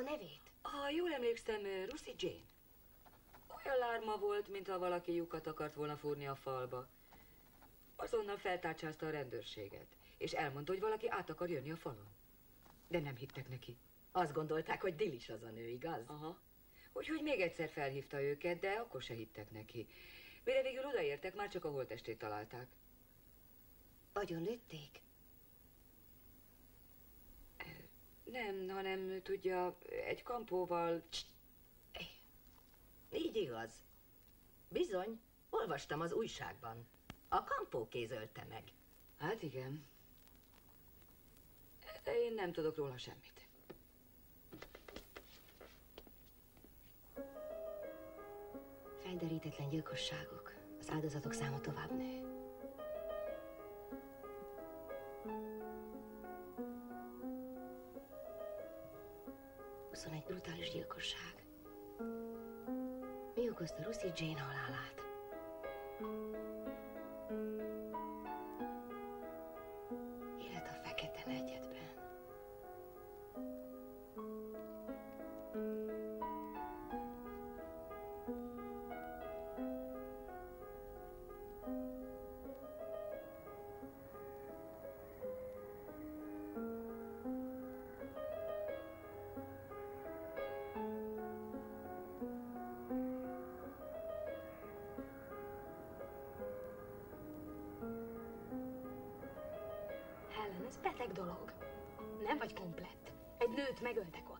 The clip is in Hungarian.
A nevét? Ha jól emlékszem, Russi Jane. Olyan lárma volt, mintha valaki lyukat akart volna fúrni a falba. Azonnal feltárcsázta a rendőrséget, és elmondta, hogy valaki át akar jönni a falon. De nem hittek neki. Azt gondolták, hogy Dilis az a nő, igaz? Aha. Úgyhogy még egyszer felhívta őket, de akkor se hittek neki. Mire végül odaértek, már csak a holtestét találták. Agyon lőtték? Nem, hanem tudja, egy kampóval... Így igaz. Bizony, olvastam az újságban. A kampó kézölte meg. Hát igen. De én nem tudok róla semmit. Felderítetlen gyilkosságok. Az áldozatok száma tovább nő. Huszonegy brutális gyilkosság. Mi okozta Russi Jane halálát? Helen, ez beteg dolog. Nem vagy komplett. Egy nőt megöltek ott.